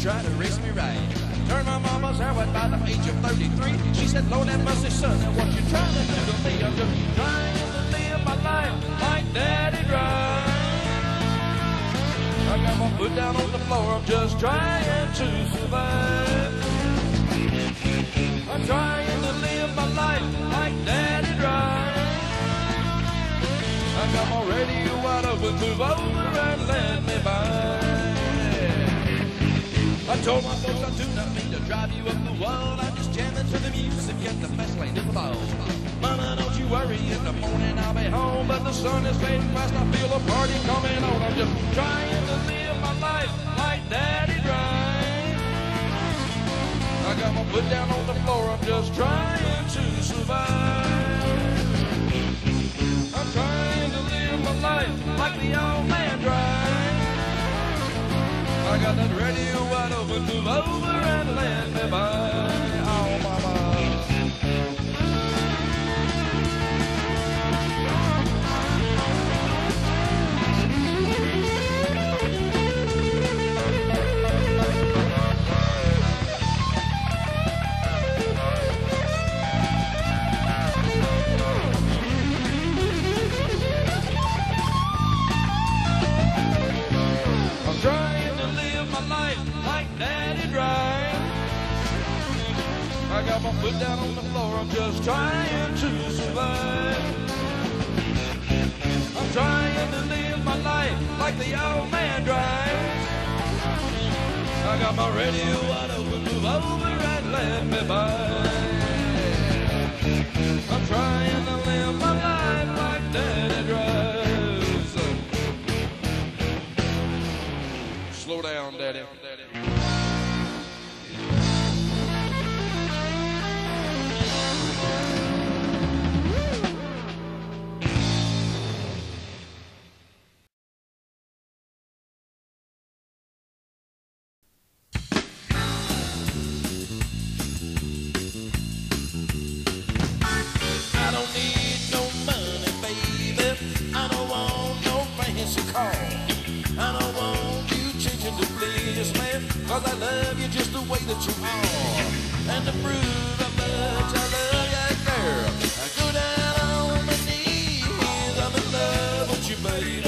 try to raise me right. Turned my mama's out by the age of 33. She said, Lord have mercy, son, and what you trying to do to me? I'm just trying to live my life like daddy drive. I got my foot down on the floor, I'm just trying to survive. I'm trying to live my life like daddy drive. I got my radio wide open, move over and let me by. I told my folks I do not mean to drive you up the wall. I'm just jamming to the music at the fast lane in the fall. Mama, don't you worry, in the morning I'll be home. But the sun is fading fast, I feel a party coming on. I'm just trying to live my life like daddy drive. I got my foot down on the floor, I'm just trying to survive. I'm trying to live my life like the old man drive. I got that radio wide open, move I got my foot down on the floor, I'm just trying to survive. I'm trying to live my life like the old man drives. I got my radio wide open, move over and let me by. I'm trying to live my life like daddy drives. Slow down, daddy. I'm in love with you, by you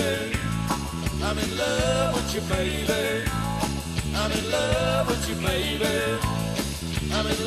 I'm in love with you baby. I'm in love with you, baby. I'm in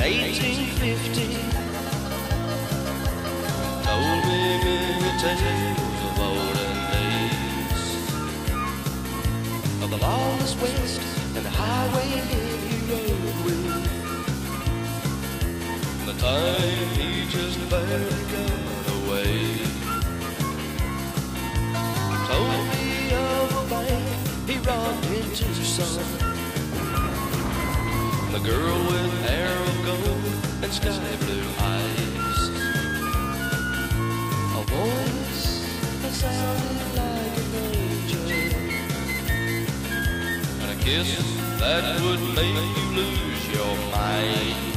1850. Told me many tales of olden days of the lawless west and the highway he rode with. The time he just barely got away. Told me of a bank he robbed in Tucson. The girl with hair of gold and sky blue eyes. A voice that sounded like an angel. And a kiss that would make you lose your mind.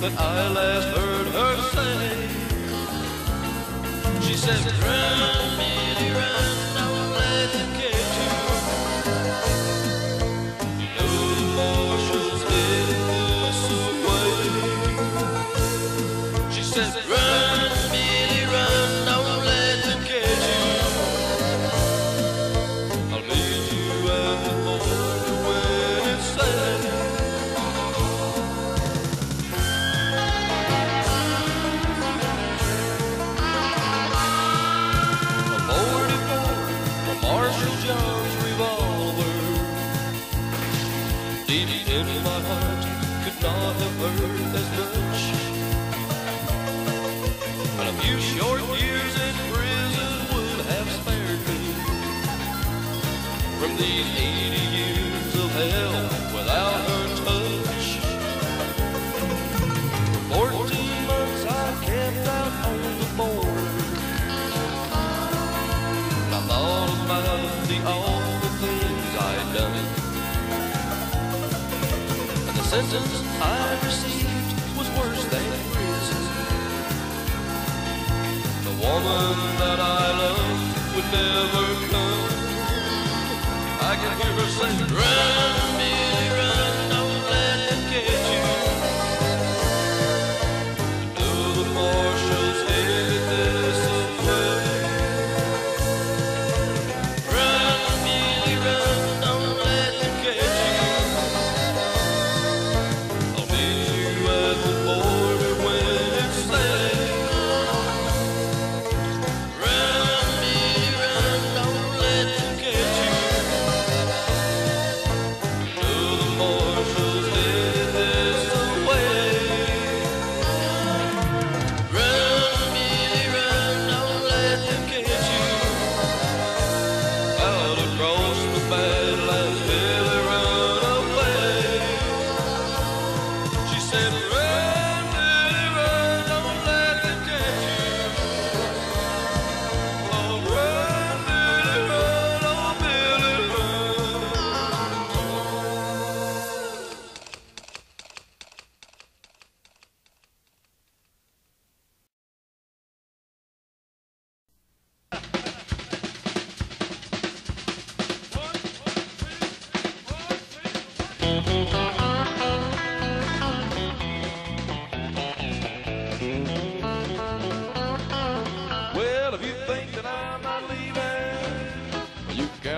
That I last heard her say. She says, "Run, Millie, run, short years in prison would have spared me from these 80 years of hell without her touch. For 14 months I camped out on the border. And I thought about the awful things I'd done. And the sentence I received woman that I loved would never come. I can hear her say, Run,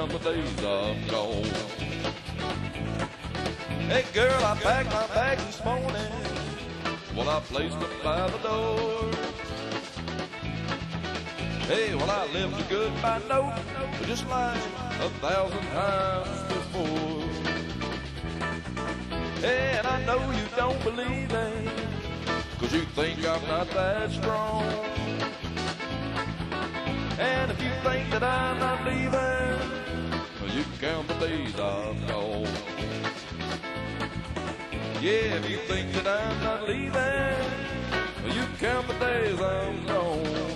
days. Hey, girl, I packed my bag this morning. Well, I placed it by the door. Hey, well, I left a goodbye note, just like a thousand times before. Hey, and I know you don't believe me, cause you think I'm not that strong. And if you think that I'm not leaving, you can count the days I'm gone. Yeah, if you think that I'm not leaving, you can count the days I'm gone.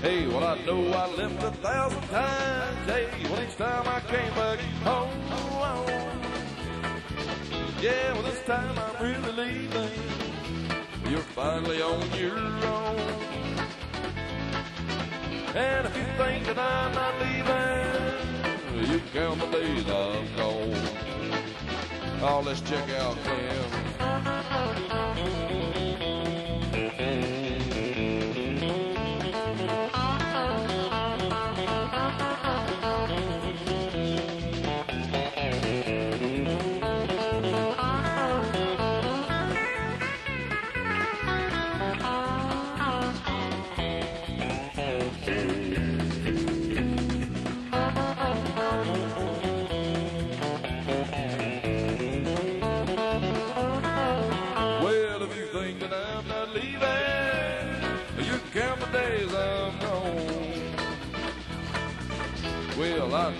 Hey, well, I know I left a thousand times. Hey, well, each time I came back home. Yeah, well, this time I'm really leaving. You're finally on your own. And if you think that I'm not leaving, you count the days I'm gone. Oh, let's check out Clem.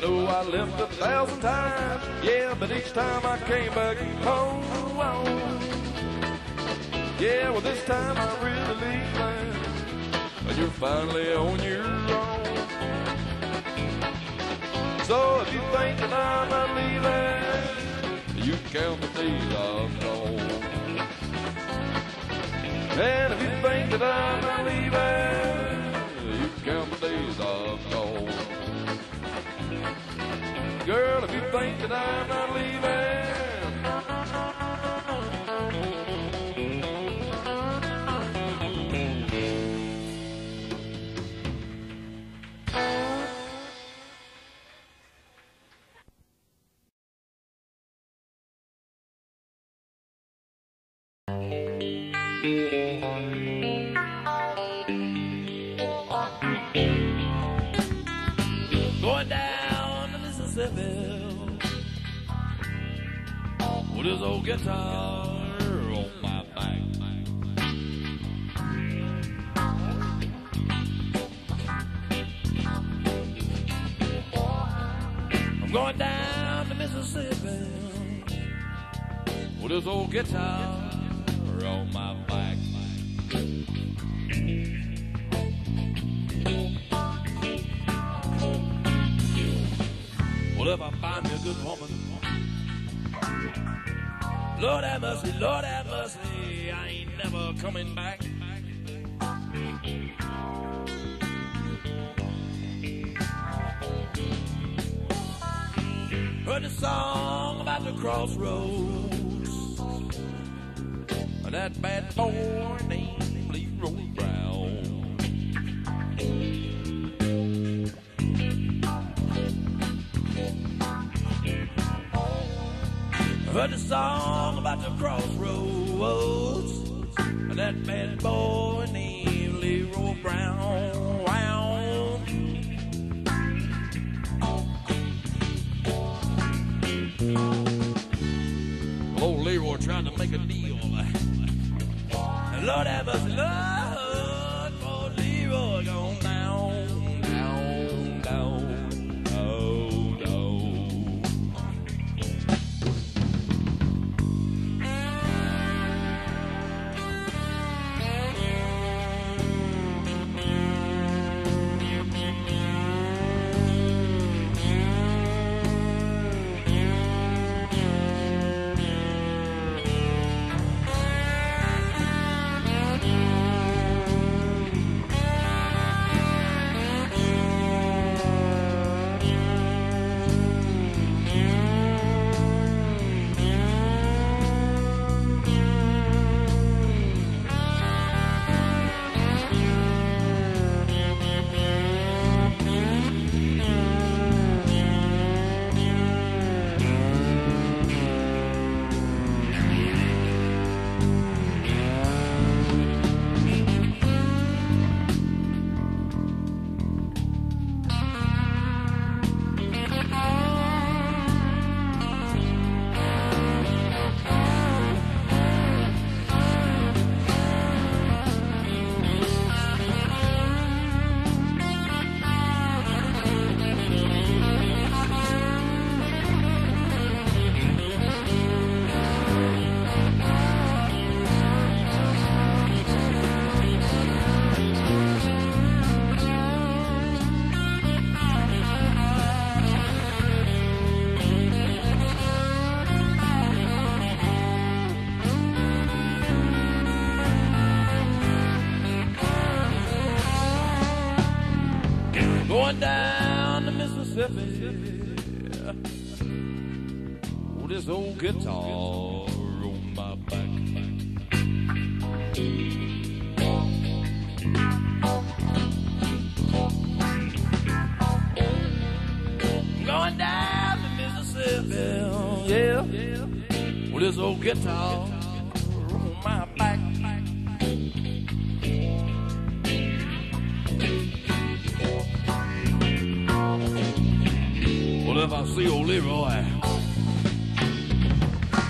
Know I left a thousand times. Yeah, but each time I came back home. Yeah, well, this time I really leave you're finally on your own. So if you think that I'm not leaving, you count the days I've gone. And if you think that I'm not leaving, think that I'm not leaving, with his old guitar on my back. I'm going down to Mississippi with his old guitar on my back. Well, if I find me a good woman, Lord have mercy, Lord have mercy, I ain't never coming back. Heard a song about the crossroads, that bad boy named Heard a song about the crossroads and that bad boy named Leroy Brown. Old Leroy trying to make a deal. Lord have mercy, Lord, down the Mississippi with this old guitar on my back. Going down the Mississippi, yeah, with this old guitar See old Leroy,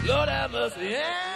Lord have mercy, yeah.